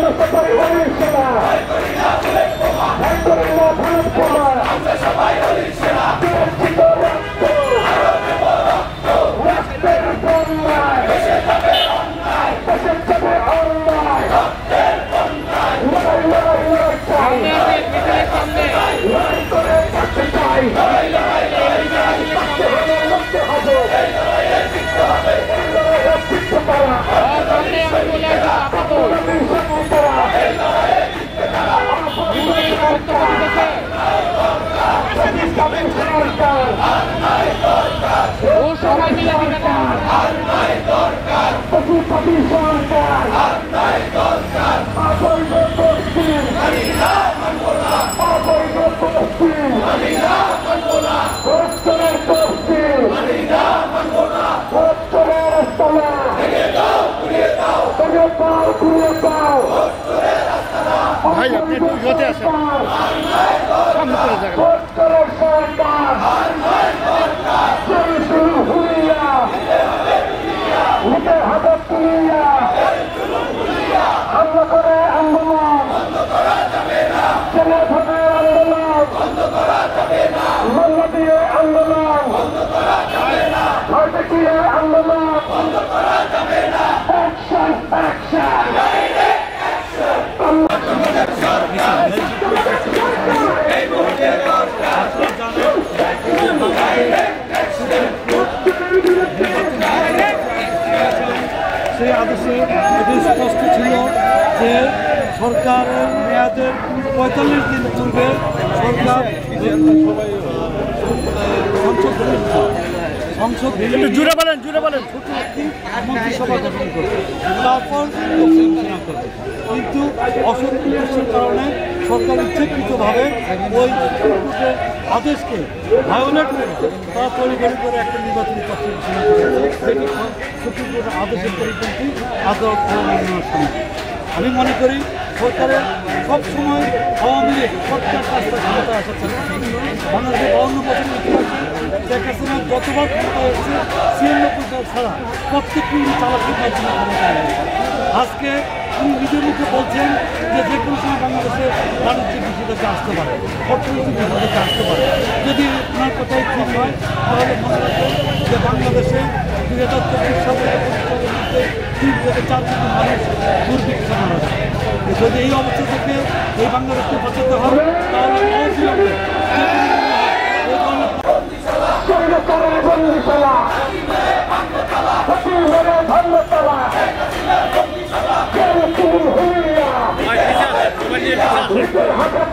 Oh, my God. Modi সরকার অবৈধ তসবির অবৈধ তসবির ভাই আপনি একটু জোতে সামনে চলে যাবেন। করে আন্দোলন ছেলে ভোটের আন্দোলন। আদেশে এটি স্পষ্ট ছিল যে সরকারের মেয়াদের পঁয়তাল্লিশ দিন পূর্বে সরকার সংসদ জুড়ে বলেন জুড়ে বলেন। মন্ত্রিসভা গঠন করবে। তারপর কিন্তু অসন্তুষ্টের কারণে সরকার ইচ্ছাকৃতভাবে ওই আদেশকে ভায়োলেট করে তারা তৈরি করে একটা নির্বাচনী পত্র ঘোষণা করেছে। সেটি সুপ্রিম কোর্টের আদেশের পরিপন্থী আদালত আমি মনে করি সরকারের সবসময় আওয়ামী লীগ সরকার কাজটা ক্ষমতা আসার চেষ্টা করছে। বাংলাদেশের বাউন্ন বছর ইতিহাসে শেখ হাসিনা যতবার ক্ষমতা হয়েছে ছিয়ানব্বই সাল ছাড়া প্রত্যেকটি মাধ্যমে ক্ষমতা আজকে উনি নিজের মুখে বলছেন যে যে কোনো সময় বাংলাদেশে বাণিজ্যিক নিষেধাজ্ঞা আসতে পারে, অর্থনৈতিক নিষেধাজ্ঞা আসতে পারে। যদি আপনার কথাই ঠিক হয়, তাহলে মনে রাখবেন যে বাংলাদেশে দুই হাজার চব্বিশ সাল সালের তিন থেকে চার কোটি মানুষ দুর্ভিক্ষে মারা যায়। যদি এই অবস্থা থেকে এই বাংলাদেশকে বাঁচাতে হবে তাহলে অবিলম্বে নিজের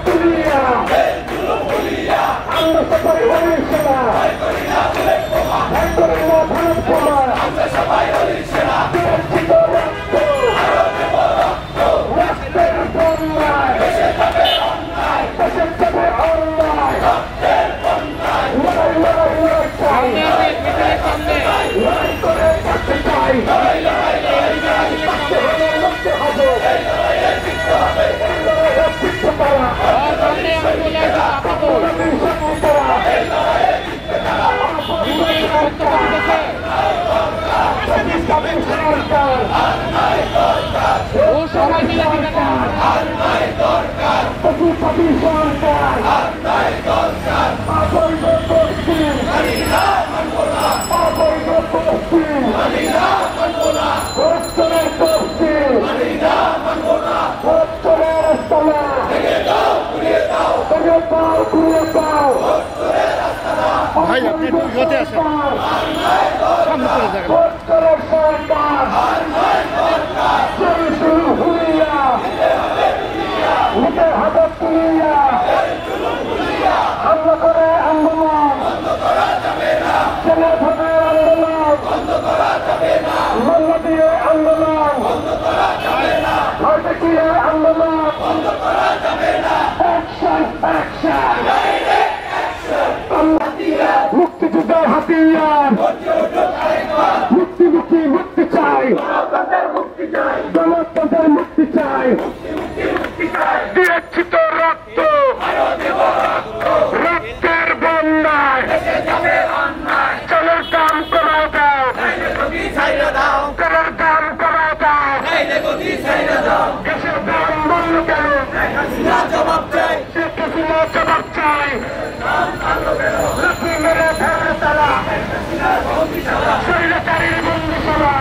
ও সবাই মিলে দিবে না পশুপতি সরকার অবৈধ পশ্চিম অবৈধ পশ্চিম পশ্চিমের পশ্চিম পশ্চিমের স্থলা ভেঙে দাও ঘুরিয়ে দাও ভাই, আপনি ইয়েতে আসেন। সামনে করে যাবেন পশ্চিমের সরকার শুরু শুরু হুইয়া নিজের হাতে তুলিয়া হামলা করে আন্দোলন ছেলে ভোটের আন্দোলন মোল্লা দিয়ে আন্দোলন দেখিয়ে আন্দোলন অ্যাকশন অ্যাকশন মুক্তিযুদ্ধের হাতিয়ার মুক্তি মুক্তি মুক্তি চাই। গণতন্ত্রের মুক্তি চাই। দিয়েছি তো স্বৈরাচারীর বন্দিশালা